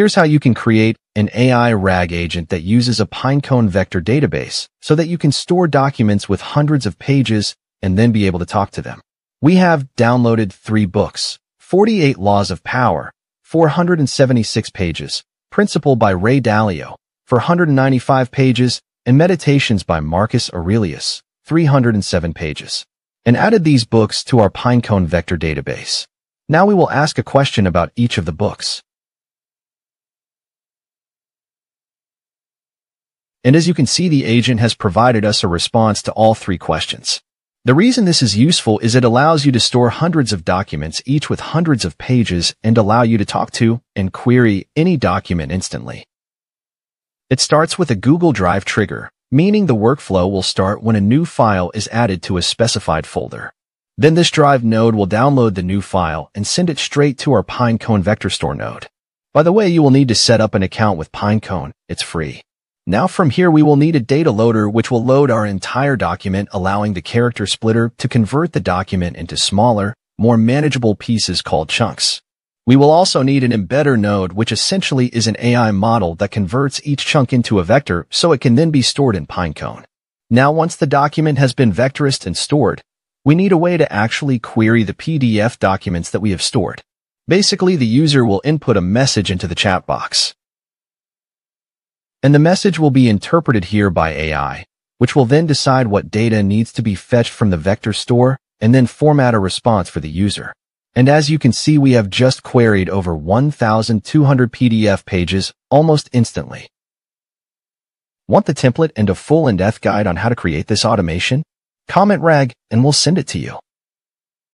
Here's how you can create an AI RAG agent that uses a Pinecone vector database so that you can store documents with hundreds of pages and then be able to talk to them. We have downloaded three books, 48 Laws of Power, 476 pages, Principle by Ray Dalio, for 195 pages, and Meditations by Marcus Aurelius, 307 pages, and added these books to our Pinecone vector database. Now we will ask a question about each of the books. And as you can see, the agent has provided us a response to all three questions. The reason this is useful is it allows you to store hundreds of documents, each with hundreds of pages, and allow you to talk to and query any document instantly. It starts with a Google Drive trigger, meaning the workflow will start when a new file is added to a specified folder. Then this Drive node will download the new file and send it straight to our Pinecone Vector Store node. By the way, you will need to set up an account with Pinecone. It's free. Now from here we will need a data loader which will load our entire document allowing the character splitter to convert the document into smaller, more manageable pieces called chunks. We will also need an embedder node which essentially is an AI model that converts each chunk into a vector so it can then be stored in Pinecone. Now once the document has been vectorized and stored, we need a way to actually query the PDF documents that we have stored. Basically, the user will input a message into the chat box and the message will be interpreted here by AI, which will then decide what data needs to be fetched from the vector store and then format a response for the user. And as you can see, we have just queried over 1,200 PDF pages almost instantly. Want the template and a full in-depth guide on how to create this automation? Comment RAG and we'll send it to you.